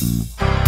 Mm-hmm.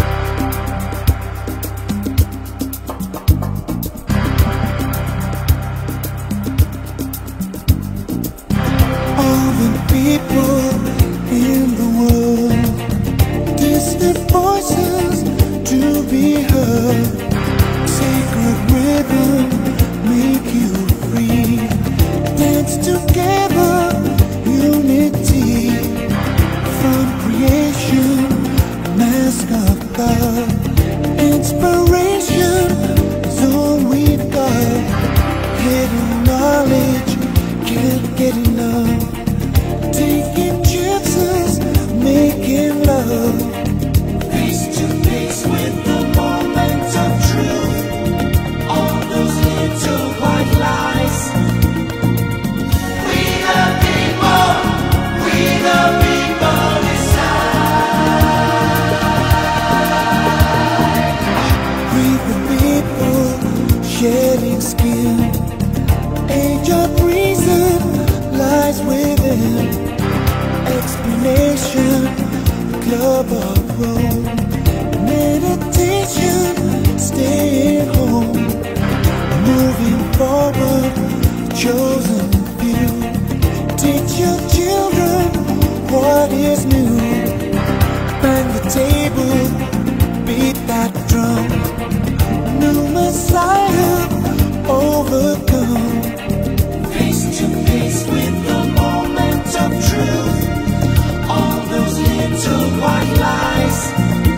table, beat that drum. New Messiah overcome. Face to face with the moment of truth. All those little white lies.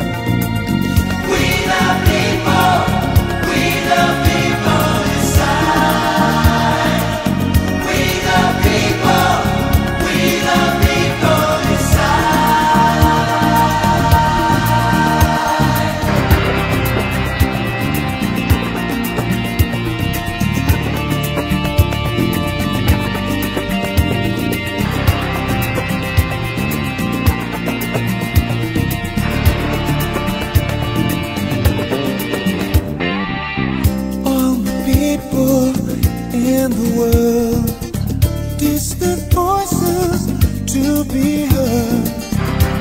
be her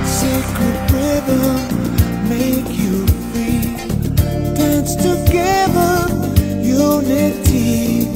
sacred rhythm. Make you free. Dance together, unity.